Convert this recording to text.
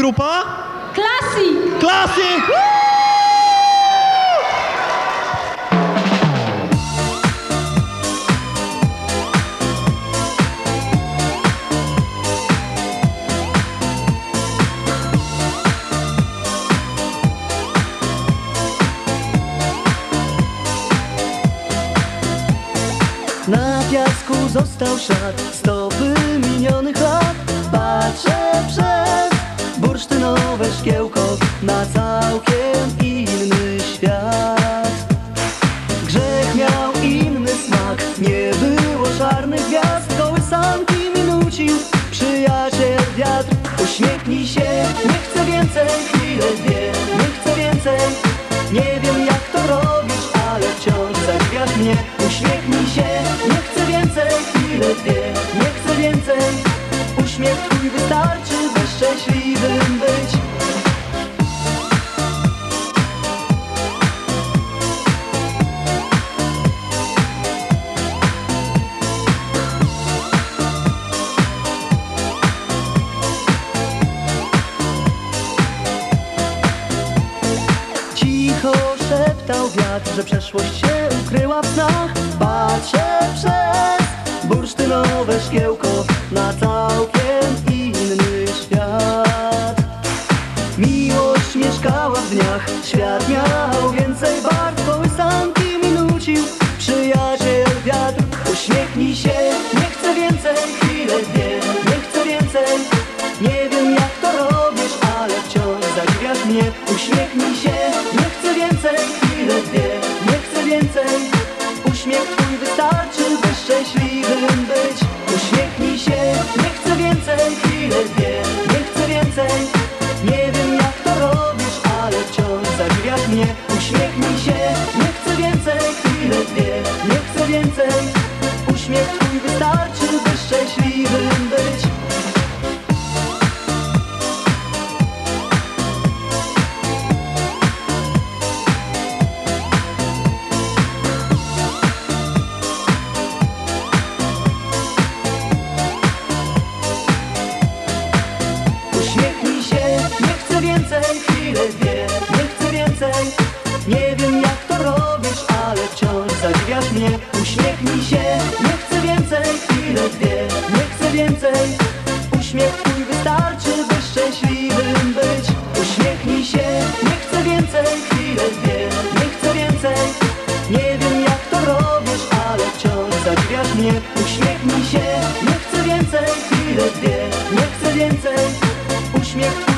Grupa? Klasik! Klasy! Na piasku został ślad stopy minionych lat Patrzę przez bursztynowe szkiełko na całkiem inny świat. Grzech miał inny smak, nie było czarnych gwiazd. Kołysanki mi nucił przyjaciel wiatr. Uśmiechnij się, nie chcę więcej, chwilę dwie, nie chcę więcej Nie wiem jak to robisz, ale wciąż zadziwiasz mnie. Uśmiechnij się, nie chcę więcej, chwilę dwie, nie chcę więcej Uśmiech twój wystarczy, by szczęśliwym szeptał wiatr, że przeszłość się ukryła w snach. Patrzę przez bursztynowe szkiełko na całkiem inny świat. Miłość mieszkała w dniach, świat miał więcej barw Kołysanki mi nucił przyjaciel wiatr. Uśmiechnij się, nie chcę więcej, chwilę dwie, nie chcę więcej Nie wiem jak to robisz, ale wciąż zadziwiasz mnie. Uśmiechnij się, nie więcej, chwilę dwie, nie chcę więcej. Uśmiech twój wystarczy, by szczęśliwym być. Uśmiechnij się, nie chcę więcej, chwilę dwie, nie chcę więcej. Nie wiem jak to robisz, ale wciąż zadziwiasz mnie. Uśmiechnij się, nie chcę więcej, chwilę dwie, nie chcę więcej. Uśmiech wie. Nie chcę więcej, nie wiem jak to robisz Ale wciąż zadziwiasz mnie, uśmiechnij się. Nie chcę więcej, chwilę dwie Nie chcę więcej, uśmiech twój wystarczy By szczęśliwym być. Uśmiechnij się, nie chcę więcej, chwilę dwie Nie chcę więcej, nie wiem jak to robisz Ale wciąż zadziwiasz mnie, uśmiechnij się. Nie chcę więcej, chwilę dwie Nie chcę więcej, uśmiech